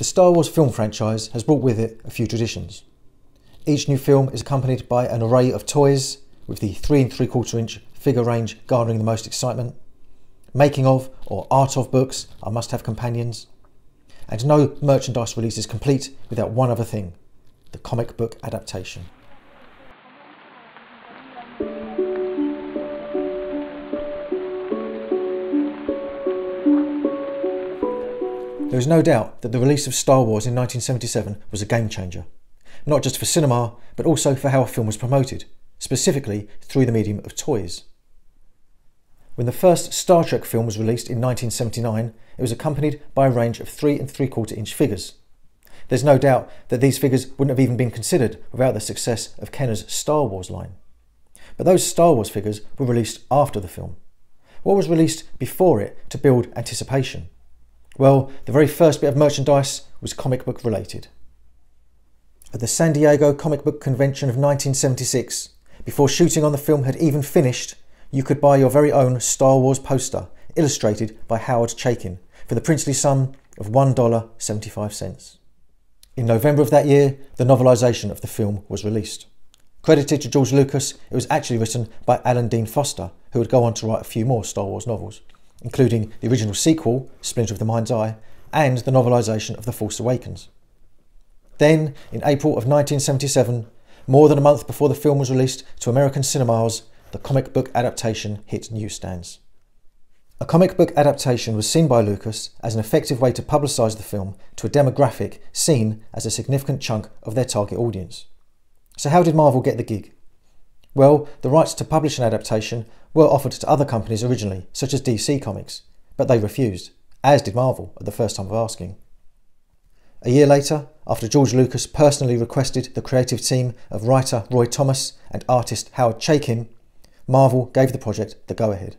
The Star Wars film franchise has brought with it a few traditions. Each new film is accompanied by an array of toys, with the 3 and 3 quarter inch figure range garnering the most excitement. Making of or art of books are must have companions. And no merchandise release is complete without one other thing the comic book adaptation. There is no doubt that the release of Star Wars in 1977 was a game changer, not just for cinema, but also for how a film was promoted, specifically through the medium of toys. When the first Star Trek film was released in 1979, it was accompanied by a range of 3 and 3 quarter inch figures. There's no doubt that these figures wouldn't have even been considered without the success of Kenner's Star Wars line. But those Star Wars figures were released after the film. What was released before it to build anticipation? Well, the very first bit of merchandise was comic book related. At the San Diego Comic Book Convention of 1976, before shooting on the film had even finished, you could buy your very own Star Wars poster, illustrated by Howard Chaykin, for the princely sum of $1.75. In November of that year, the novelisation of the film was released. Credited to George Lucas, it was actually written by Alan Dean Foster, who would go on to write a few more Star Wars novels including the original sequel, Splinter of the Mind's Eye, and the novelisation of The Force Awakens. Then, in April of 1977, more than a month before the film was released to American cinemas, the comic book adaptation hit newsstands. A comic book adaptation was seen by Lucas as an effective way to publicise the film to a demographic seen as a significant chunk of their target audience. So, how did Marvel get the gig? Well, the rights to publish an adaptation were offered to other companies originally, such as DC Comics, but they refused, as did Marvel at the first time of asking. A year later, after George Lucas personally requested the creative team of writer Roy Thomas and artist Howard Chaykin, Marvel gave the project the go ahead.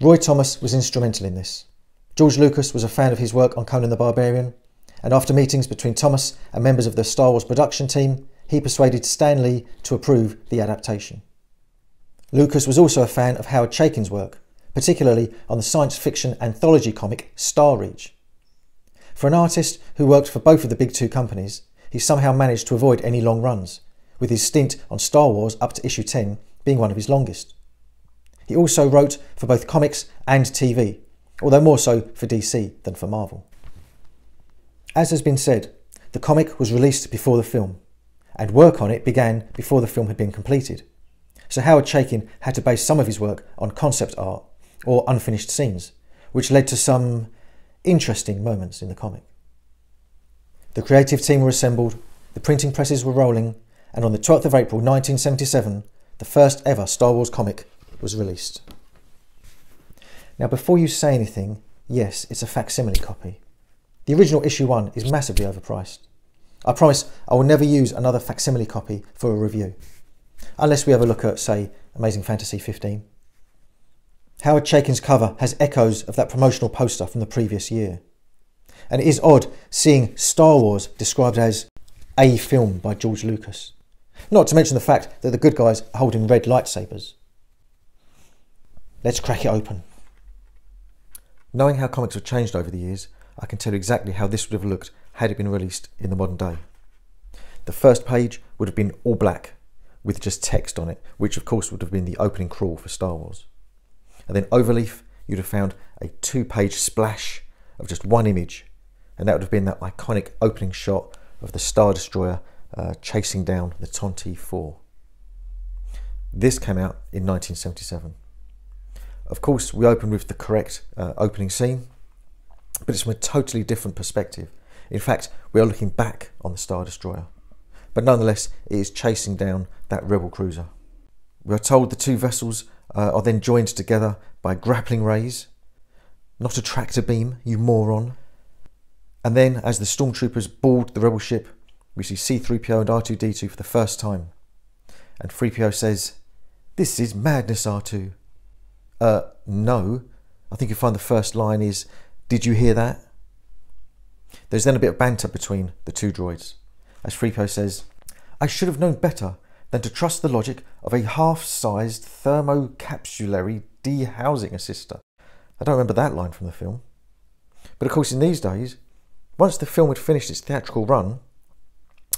Roy Thomas was instrumental in this. George Lucas was a fan of his work on Conan the Barbarian, and after meetings between Thomas and members of the Star Wars production team, he persuaded Stan Lee to approve the adaptation. Lucas was also a fan of Howard Chaykin's work, particularly on the science fiction anthology comic Star Reach. For an artist who worked for both of the big two companies, he somehow managed to avoid any long runs, with his stint on Star Wars up to issue 10 being one of his longest. He also wrote for both comics and TV, although more so for DC than for Marvel. As has been said, the comic was released before the film, and work on it began before the film had been completed. So Howard Chaykin had to base some of his work on concept art or unfinished scenes, which led to some interesting moments in the comic. The creative team were assembled, the printing presses were rolling, and on the 12th of April 1977, the first ever Star Wars comic was released. Now, before you say anything, yes, it's a facsimile copy. The original issue 1 is massively overpriced. I promise I will never use another facsimile copy for a review, unless we have a look at, say, Amazing Fantasy 15. Howard Chaykin's cover has echoes of that promotional poster from the previous year. And it is odd seeing Star Wars described as a film by George Lucas. Not to mention the fact that the good guys are holding red lightsabers. Let's crack it open. Knowing how comics have changed over the years, I can tell you exactly how this would have looked had it been released in the modern day. The first page would have been all black, with just text on it, which of course would have been the opening crawl for Star Wars. And then overleaf, you'd have found a two page splash of just one image, and that would have been that iconic opening shot of the Star Destroyer uh, chasing down the Tantive 4. This came out in 1977. Of course, we open with the correct uh, opening scene, but it's from a totally different perspective. In fact, we are looking back on the Star Destroyer, but nonetheless, it is chasing down that rebel cruiser. We are told the two vessels uh, are then joined together by grappling rays, not a tractor beam, you moron. And then, as the stormtroopers board the rebel ship, we see C3PO and R2D2 for the first time. And 3PO says, This is madness, R2. Uh, no. I think you find the first line is, Did you hear that? There's then a bit of banter between the two droids, as 3PO says, I should have known better than to trust the logic of a half-sized thermocapsulary dehousing assister. I don't remember that line from the film. But of course, in these days, Once the film had finished its theatrical run,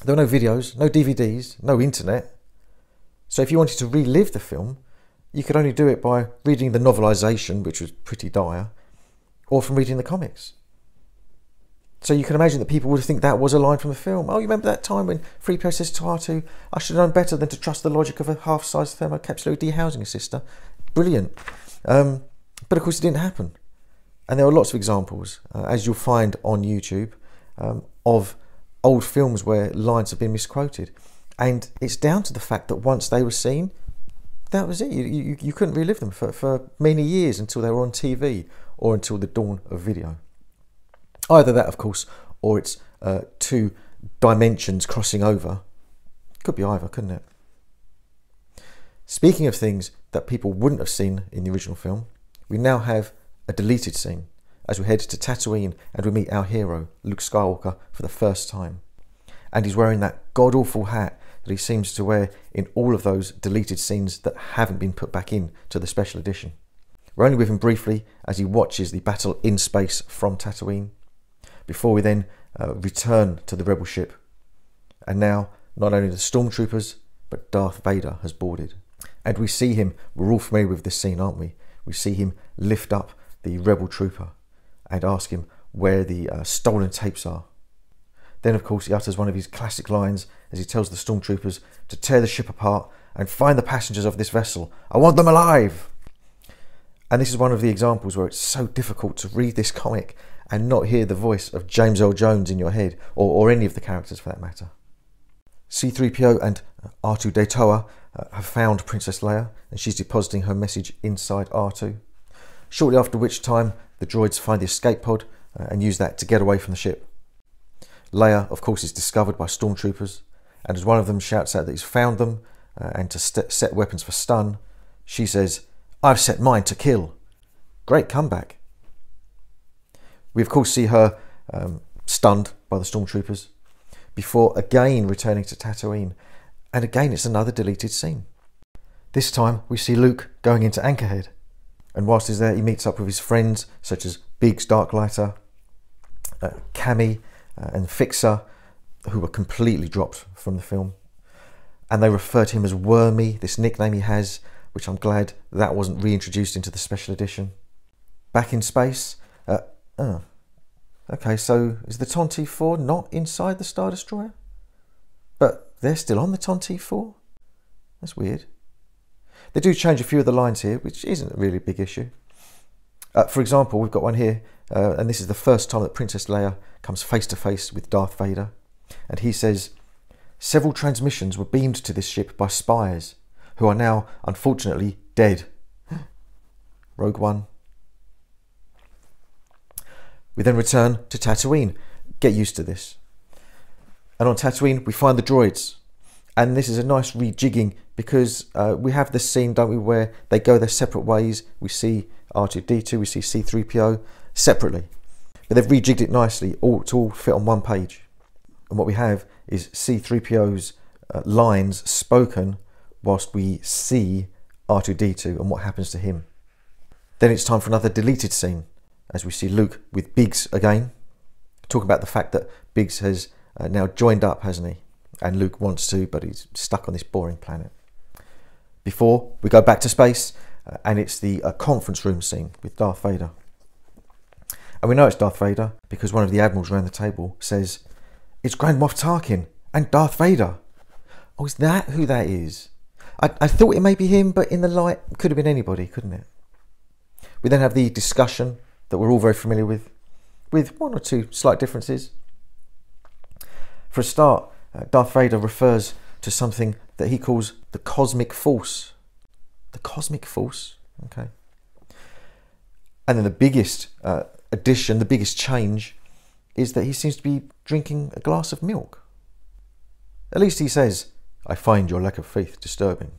there were no videos, no DVDs, no internet. So if you wanted to relive the film, you could only do it by reading the novelisation, which was pretty dire, or from reading the comics. So you can imagine that people would think that was a line from the film. Oh, you remember that time when 3PO says to R2, I should have known better than to trust the logic of a half-sized thermocapsular dehousing sister. Brilliant. Um, but of course it didn't happen. And there are lots of examples, uh, as you'll find on YouTube, um, of old films where lines have been misquoted. And it's down to the fact that once they were seen, that was it. You, you, you couldn't relive them for, for many years until they were on TV or until the dawn of video. Either that, of course, or it's uh, two dimensions crossing over. Could be either, couldn't it? Speaking of things that people wouldn't have seen in the original film, we now have a deleted scene as we head to Tatooine and we meet our hero, Luke Skywalker, for the first time. And he's wearing that god awful hat that he seems to wear in all of those deleted scenes that haven't been put back in to the special edition. We're only with him briefly as he watches the battle in space from Tatooine before we then uh, return to the rebel ship. And now, not only the stormtroopers, but Darth Vader has boarded. And we see him, we're all familiar with this scene, aren't we? We see him lift up the rebel trooper and ask him where the uh, stolen tapes are. Then, of course, he utters one of his classic lines as he tells the stormtroopers to tear the ship apart and find the passengers of this vessel. I want them alive! And this is one of the examples where it's so difficult to read this comic and not hear the voice of James Earl Jones in your head, or, or any of the characters for that matter. C3PO and R2D2 uh, have found Princess Leia and she's depositing her message inside R2. Shortly after which time, the droids find the escape pod uh, and use that to get away from the ship. Leia, of course, is discovered by stormtroopers, and as one of them shouts out that he's found them uh, and to set weapons for stun, she says, I've set mine to kill. Great comeback. We, of course, see her um, stunned by the stormtroopers before again returning to Tatooine, and again it's another deleted scene. This time we see Luke going into Anchorhead, and whilst he's there, he meets up with his friends such as Biggs Darklighter, uh, Camie, uh, and Fixer, who were completely dropped from the film. And they refer to him as Wormy, this nickname he has, which I'm glad that wasn't reintroduced into the special edition. Back in space, uh, oh, okay, so is the Tantive 4 not inside the Star Destroyer? But they're still on the Tantive 4? That's weird. They do change a few of the lines here, which isn't a really a big issue. Uh, for example, we've got one here, uh, and this is the first time that Princess Leia comes face to face with Darth Vader. And he says, Several transmissions were beamed to this ship by spies, who are now, unfortunately, dead. Rogue One. We then return to Tatooine. Get used to this. And on Tatooine, we find the droids. And this is a nice rejigging because uh, we have this scene, don't we, where they go their separate ways. We see R2D2, we see C3PO separately. But they've rejigged it nicely all, to all fit on one page. And what we have is C3PO's uh, lines spoken whilst we see R2D2 and what happens to him. Then it's time for another deleted scene as we see Luke with Biggs again. Talk about the fact that Biggs has uh, now joined up, hasn't he? And Luke wants to, but he's stuck on this boring planet. Before we go back to space, uh, and it's the uh, conference room scene with Darth Vader. And we know it's Darth Vader because one of the admirals around the table says, It's Grand Moff Tarkin and Darth Vader. Oh, is that who that is? I, I thought it may be him, but in the light, could have been anybody, couldn't it? We then have the discussion that we're all very familiar with, with one or two slight differences. For a start, uh, Darth Vader refers to something that he calls the cosmic force. The cosmic force? Okay. And then the biggest uh, addition, the biggest change, is that he seems to be drinking a glass of milk. At least he says, I find your lack of faith disturbing.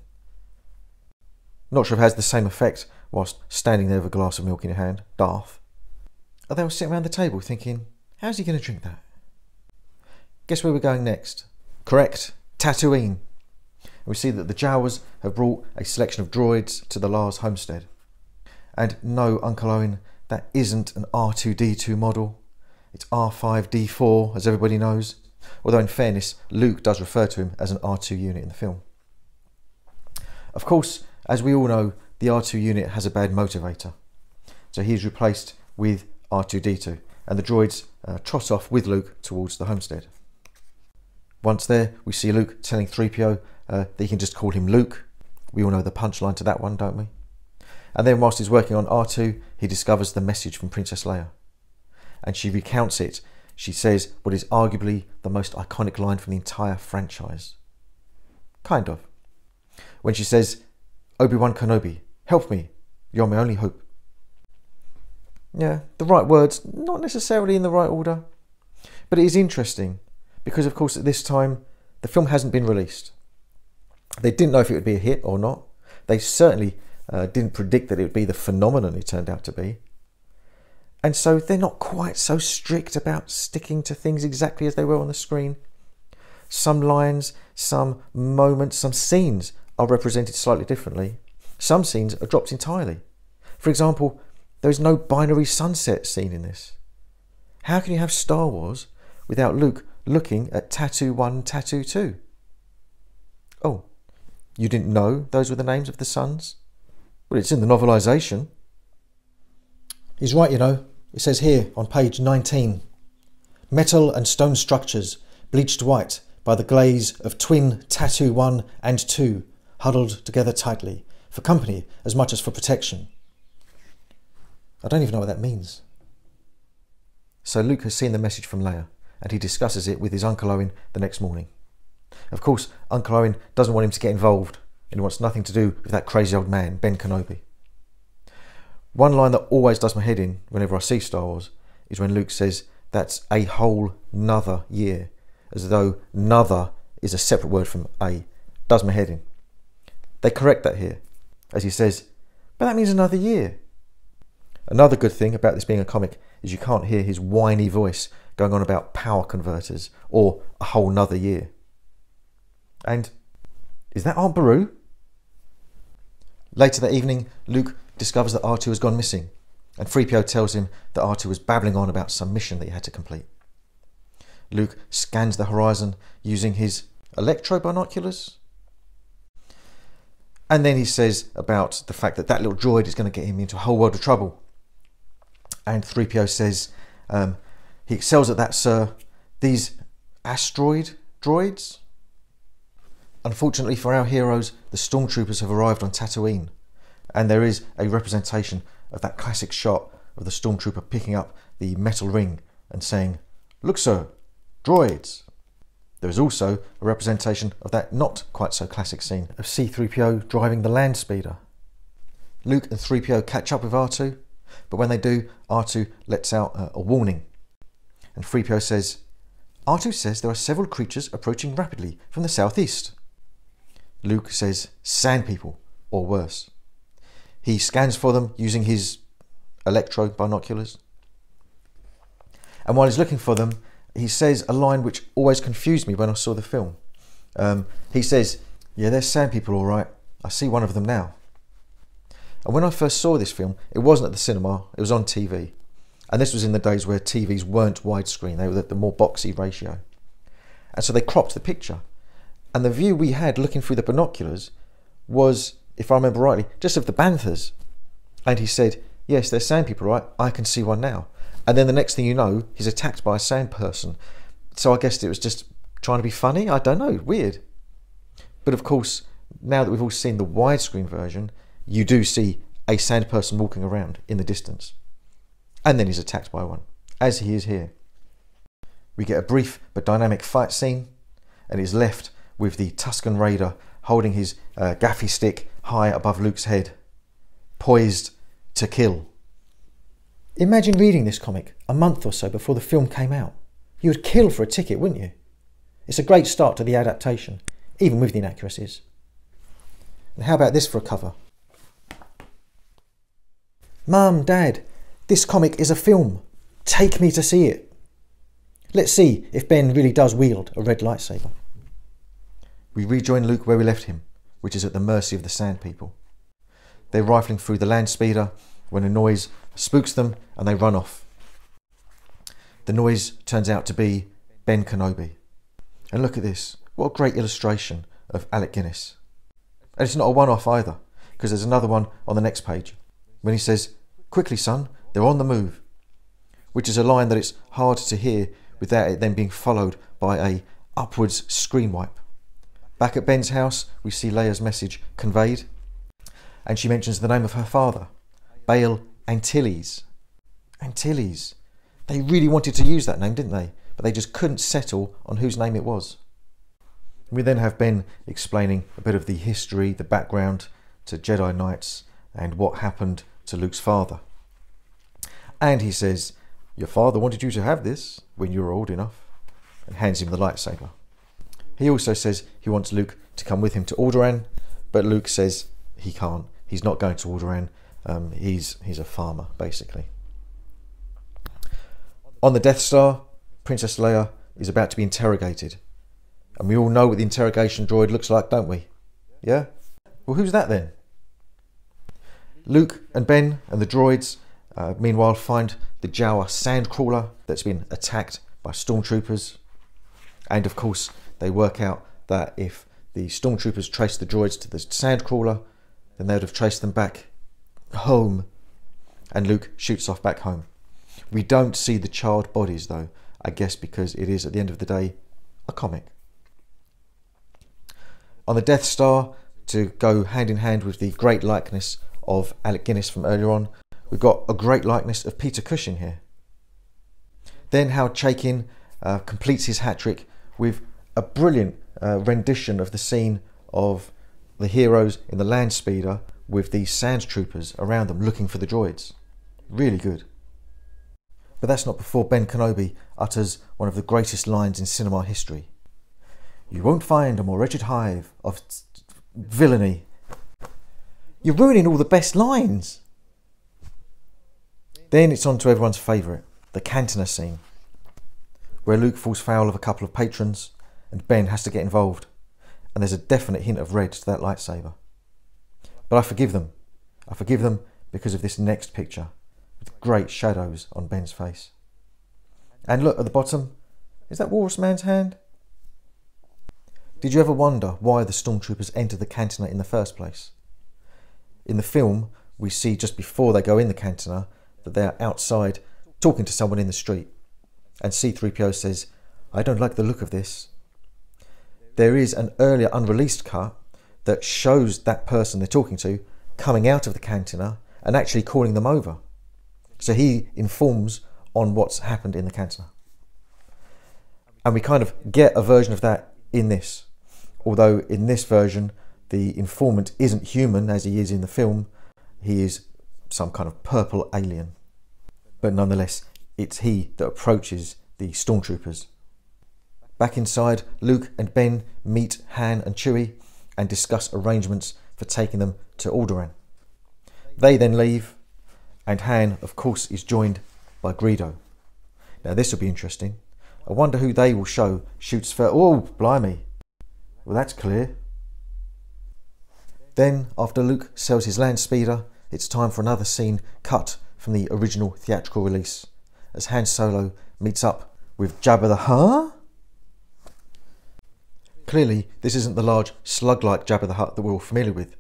Not sure if it has the same effect whilst standing there with a glass of milk in your hand, Darth. They all sitting around the table thinking, how's he going to drink that? Guess where we're going next? Correct, Tatooine. we see that the Jawas have brought a selection of droids to the Lars homestead. And no, Uncle Owen, that isn't an R2D2 model. It's R5D4, as everybody knows, although in fairness, Luke does refer to him as an R2 unit in the film. Of course, as we all know, the R2 unit has a bad motivator, so he's replaced with R2D2, and the droids uh, trot off with Luke towards the homestead. Once there, we see Luke telling 3PO uh, that he can just call him Luke. We all know the punchline to that one, don't we? And then, whilst he's working on R2, he discovers the message from Princess Leia. And she recounts it. She says what is arguably the most iconic line from the entire franchise. Kind of. When she says, Obi Wan Kenobi, help me, you're my only hope. Yeah, the right words, not necessarily in the right order. But it is interesting because, of course, at this time, the film hasn't been released. They didn't know if it would be a hit or not. They certainly uh, didn't predict that it would be the phenomenon it turned out to be. And so they're not quite so strict about sticking to things exactly as they were on the screen. Some lines, some moments, some scenes are represented slightly differently. Some scenes are dropped entirely. For example, there is no binary sunset scene in this. How can you have Star Wars without Luke looking at Tatoo 1, Tatoo 2? Oh, you didn't know those were the names of the suns? Well, it's in the novelisation. He's right, you know. It says here on page 19 Metal and stone structures bleached white by the glaze of twin Tatoo 1 and 2 huddled together tightly, for company as much as for protection. I don't even know what that means. So Luke has seen the message from Leia, and he discusses it with his Uncle Owen the next morning. Of course, Uncle Owen doesn't want him to get involved, and he wants nothing to do with that crazy old man, Ben Kenobi. One line that always does my head in whenever I see Star Wars is when Luke says that's a whole nother year, as though "nother" is a separate word from a. Does my head in. They correct that here, as he says, but that means another year. Another good thing about this being a comic is you can't hear his whiny voice going on about power converters or a whole nother year. And is that Aunt Beru? Later that evening, Luke discovers that R2 has gone missing, and 3PO tells him that R2 was babbling on about some mission that he had to complete. Luke scans the horizon using his electro binoculars. And then he says about the fact that that little droid is going to get him into a whole world of trouble. And 3PO says, um, he excels at that, sir. These asteroid droids? Unfortunately for our heroes, the stormtroopers have arrived on Tatooine, and there is a representation of that classic shot of the stormtrooper picking up the metal ring and saying, Look, sir, droids. There is also a representation of that not quite so classic scene of C3PO driving the land speeder. Luke and 3PO catch up with R2, but when they do, R2 lets out a, a warning. And 3PO says, R2 says there are several creatures approaching rapidly from the southeast. Luke says, sand people, or worse. He scans for them using his electro binoculars. And while he's looking for them, he says a line which always confused me when I saw the film. Um, he says, Yeah, there's sand people, all right. I see one of them now. And when I first saw this film, it wasn't at the cinema, it was on TV. And this was in the days where TVs weren't widescreen, they were the more boxy ratio. And so they cropped the picture. And the view we had looking through the binoculars was, if I remember rightly, just of the banthas. And he said, Yes, they're sand people, right? I can see one now. And then the next thing you know, he's attacked by a sand person. So I guess it was just trying to be funny. I don't know, weird. But of course, now that we've all seen the widescreen version, you do see a sand person walking around in the distance. And then he's attacked by one, as he is here. We get a brief but dynamic fight scene, and he's left with the Tusken Raider holding his uh, gaffi stick high above Luke's head, poised to kill. Imagine reading this comic a month or so before the film came out. You would kill for a ticket, wouldn't you? It's a great start to the adaptation, even with the inaccuracies. And how about this for a cover? Mum, Dad, this comic is a film. Take me to see it. Let's see if Ben really does wield a red lightsaber. We rejoin Luke where we left him, which is at the mercy of the Sand People. They're rifling through the land speeder when a noise spooks them and they run off. the noise turns out to be Ben Kenobi. And look at this. What a great illustration of Alec Guinness. And it's not a one off either, because there's another one on the next page when he says, Quickly, son, they're on the move. Which is a line that it's hard to hear without it then being followed by a upwards screen wipe. Back at Ben's house, we see Leia's message conveyed, and she mentions the name of her father, Bail Antilles. Antilles. They really wanted to use that name, didn't they? But they just couldn't settle on whose name it was. We then have Ben explaining a bit of the history, the background to Jedi Knights, and what happened to Luke's father. And he says, Your father wanted you to have this when you were old enough, and hands him the lightsaber. He also says he wants Luke to come with him to Alderaan, but Luke says he can't. He's not going to Alderaan. Um, he's he's a farmer basically. On the Death Star, Princess Leia is about to be interrogated, and we all know what the interrogation droid looks like, don't we? Yeah. Well, who's that then? Luke and Ben and the droids, uh, meanwhile, find the Jawa sandcrawler that's been attacked by stormtroopers, and of course, they work out that if the stormtroopers traced the droids to the sandcrawler, then they would have traced them back home. And Luke shoots off back home. We don't see the charred bodies though, I guess because it is at the end of the day a comic. On the Death Star, to go hand in hand with the great likeness of Alec Guinness from earlier on, we've got a great likeness of Peter Cushing here. Then Howard Chaykin uh, completes his hat trick with a brilliant uh, rendition of the scene of the heroes in the land speeder with these sand troopers around them looking for the droids. Really good. But that's not before Ben Kenobi utters one of the greatest lines in cinema history. You won't find a more wretched hive of villainy. You're ruining all the best lines. Then it's on to everyone's favourite, the cantina scene, where Luke falls foul of a couple of patrons and Ben has to get involved. And there's a definite hint of red to that lightsaber. But I forgive them. I forgive them because of this next picture with great shadows on Ben's face. And look at the bottom. Is that Walrus Man's hand? Did you ever wonder why the stormtroopers entered the cantina in the first place? In the film, we see just before they go in the cantina that they're outside talking to someone in the street. And C3PO says, I don't like the look of this there is an earlier unreleased cut that shows that person they're talking to coming out of the cantina and actually calling them over. So he informs on what's happened in the cantina. And we kind of get a version of that in this. Although in this version, the informant isn't human as he is in the film, he is some kind of purple alien. But nonetheless, it's he that approaches the stormtroopers Back inside, Luke and Ben meet Han and Chewie and discuss arrangements for taking them to Alderaan. They then leave, and Han, of course, is joined by Greedo. Now, this will be interesting. I wonder who they will show shoots first. Oh, blimey. Well, that's clear. Then, after Luke sells his land speeder, it's time for another scene cut from the original theatrical release as Han Solo meets up with Jabba the Huh? Clearly, this isn't the large slug like Jabba the Hutt that we're all familiar with.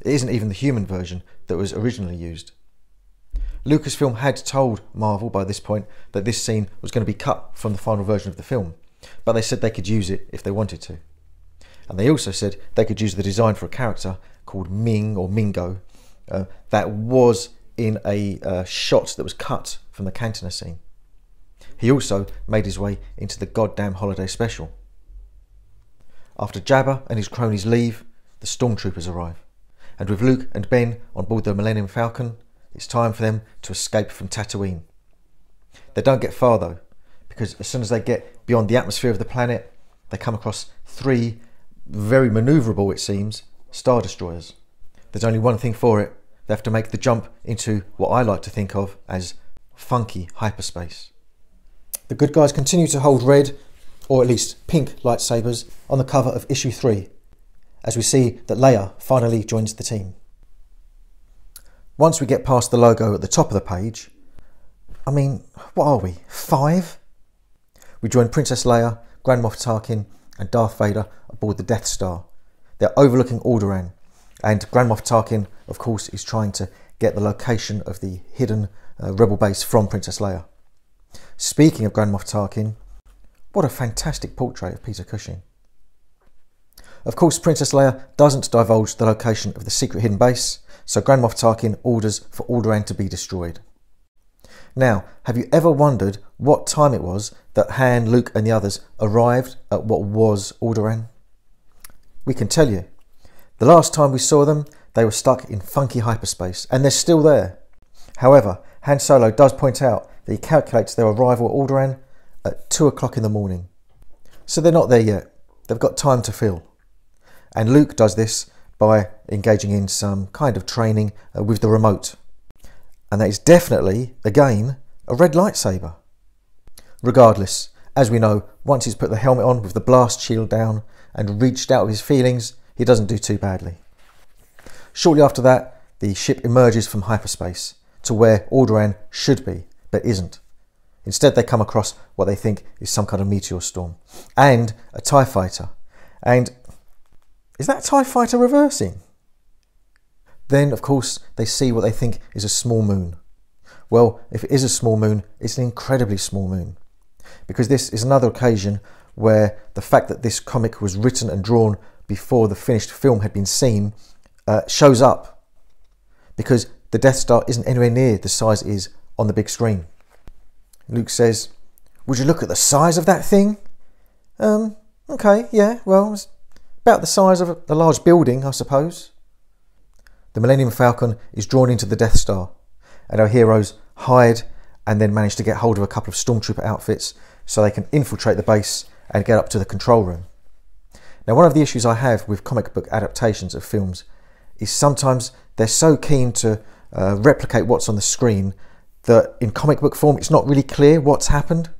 It isn't even the human version that was originally used. Lucasfilm had told Marvel by this point that this scene was going to be cut from the final version of the film, but they said they could use it if they wanted to. And they also said they could use the design for a character called Ming or Mingo uh, that was in a uh, shot that was cut from the Cantina scene. He also made his way into the goddamn holiday special. After Jabba and his cronies leave, the stormtroopers arrive. And with Luke and Ben on board the Millennium Falcon, it's time for them to escape from Tatooine. They don't get far though, because as soon as they get beyond the atmosphere of the planet, they come across three very manoeuvrable, it seems, Star Destroyers. There's only one thing for it they have to make the jump into what I like to think of as funky hyperspace. The good guys continue to hold red or at least pink lightsabers, on the cover of issue 3, as we see that Leia finally joins the team. Once we get past the logo at the top of the page, I mean, what are we? Five? We join Princess Leia, Grand Moff Tarkin, and Darth Vader aboard the Death Star. They're overlooking Alderaan, and Grand Moff Tarkin, of course, is trying to get the location of the hidden uh, rebel base from Princess Leia. Speaking of Grand Moff Tarkin, what a fantastic portrait of Peter Cushing. Of course, Princess Leia doesn't divulge the location of the secret hidden base, so Grand Moff Tarkin orders for Alderaan to be destroyed. Now, have you ever wondered what time it was that Han, Luke, and the others arrived at what was Alderaan? We can tell you. The last time we saw them, they were stuck in funky hyperspace, and they're still there. However, Han Solo does point out that he calculates their arrival at Alderaan at 2 o'clock in the morning. So they're not there yet. They've got time to fill. And Luke does this by engaging in some kind of training uh, with the remote. And that is definitely, again, a red lightsaber. Regardless, as we know, once he's put the helmet on with the blast shield down and reached out of his feelings, he doesn't do too badly. Shortly after that, the ship emerges from hyperspace to where Alderaan should be, but isn't. Instead, they come across what they think is some kind of meteor storm and a TIE fighter. And is that TIE fighter reversing? Then, of course, they see what they think is a small moon. Well, if it is a small moon, it's an incredibly small moon. Because this is another occasion where the fact that this comic was written and drawn before the finished film had been seen uh, shows up. Because the Death Star isn't anywhere near the size it is on the big screen. Luke says, Would you look at the size of that thing? Um, okay, yeah, well, it's about the size of a large building, I suppose. The Millennium Falcon is drawn into the Death Star, and our heroes hide and then manage to get hold of a couple of stormtrooper outfits so they can infiltrate the base and get up to the control room. Now, one of the issues I have with comic book adaptations of films is sometimes they're so keen to uh, replicate what's on the screen that in comic book form it's not really clear what's happened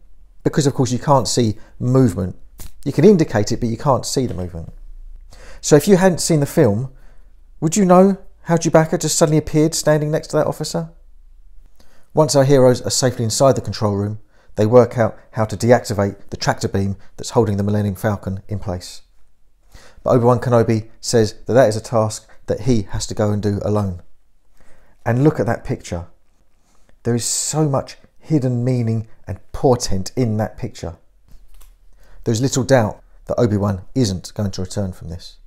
because, of course, you can't see movement. You can indicate it, but you can't see the movement. So, if you hadn't seen the film, would you know how Chewbacca just suddenly appeared standing next to that officer? Once our heroes are safely inside the control room, they work out how to deactivate the tractor beam that's holding the Millennium Falcon in place. But Obi Wan Kenobi says that that is a task that he has to go and do alone. And look at that picture. There is so much hidden meaning and portent in that picture. There's little doubt that Obi Wan isn't going to return from this.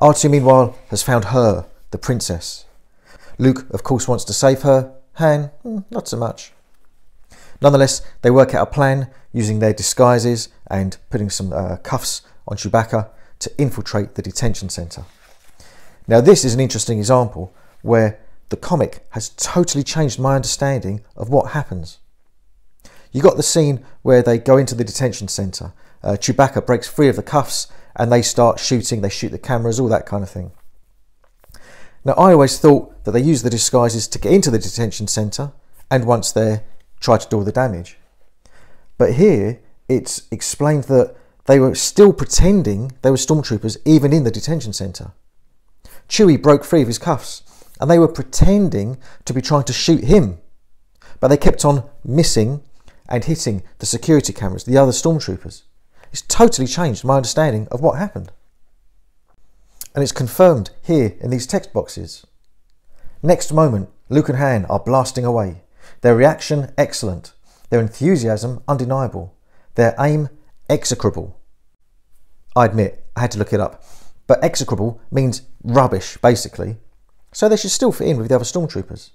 R2, meanwhile, has found her, the princess. Luke, of course, wants to save her. Han, hmm, not so much. Nonetheless, they work out a plan using their disguises and putting some uh, cuffs on Chewbacca to infiltrate the detention centre. Now, this is an interesting example where the comic has totally changed my understanding of what happens. You got the scene where they go into the detention centre. Uh, Chewbacca breaks free of the cuffs and they start shooting, they shoot the cameras, all that kind of thing. Now, I always thought that they used the disguises to get into the detention centre and once there, try to do all the damage. But here, it's explained that they were still pretending they were stormtroopers even in the detention centre. Chewie broke free of his cuffs and they were pretending to be trying to shoot him. But they kept on missing and hitting the security cameras, the other stormtroopers. It's totally changed my understanding of what happened. And it's confirmed here in these text boxes. Next moment, Luke and Han are blasting away. Their reaction excellent, their enthusiasm undeniable, their aim execrable. I admit, I had to look it up, but execrable means rubbish, basically, so they should still fit in with the other stormtroopers.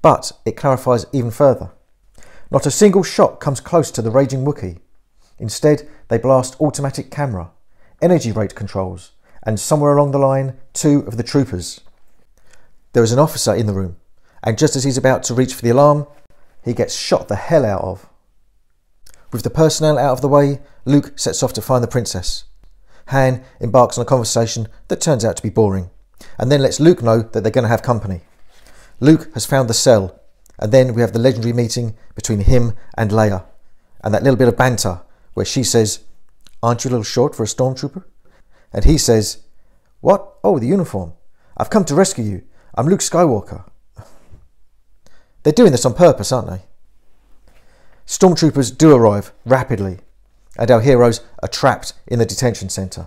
But it clarifies even further. Not a single shot comes close to the raging Wookiee. Instead, they blast automatic camera, energy rate controls, and somewhere along the line, two of the troopers. There is an officer in the room, and just as he's about to reach for the alarm, he gets shot the hell out of. With the personnel out of the way, Luke sets off to find the princess. Han embarks on a conversation that turns out to be boring and then lets Luke know that they're going to have company. Luke has found the cell, and then we have the legendary meeting between him and Leia, and that little bit of banter where she says, Aren't you a little short for a stormtrooper? And he says, What? Oh, the uniform. I've come to rescue you. I'm Luke Skywalker. They're doing this on purpose, aren't they? Stormtroopers do arrive rapidly, and our heroes are trapped in the detention centre.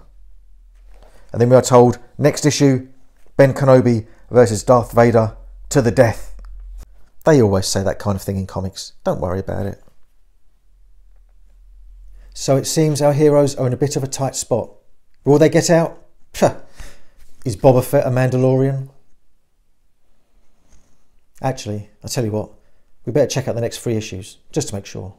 And then we are told next issue Ben Kenobi versus Darth Vader to the death. They always say that kind of thing in comics. Don't worry about it. So it seems our heroes are in a bit of a tight spot. Will they get out? Is Boba Fett a Mandalorian? Actually, I'll tell you what, we better check out the next three issues, just to make sure.